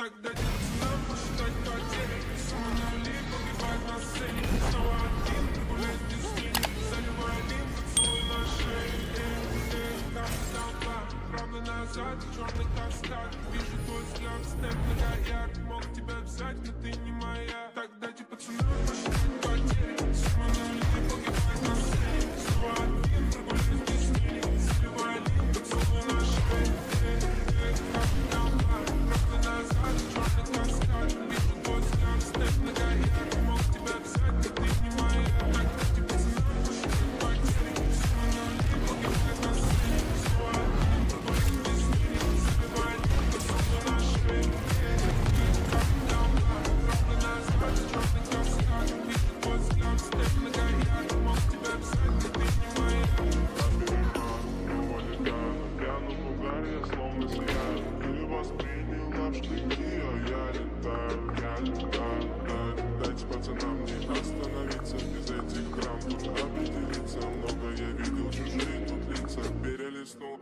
Тогда нам считать потери Смогли погибать на сцене Снова один, гулять без тени Заливай один, поцелуй на шее. Равно назад, черный каскад. Вижу твой взгляд, снэп, когда я мог тебя друзья Ты восприняла в а я летаю, я летаю да. Дайте пацанам не остановиться без этих грамм определиться, много я видел чужие тут лица Перелистнул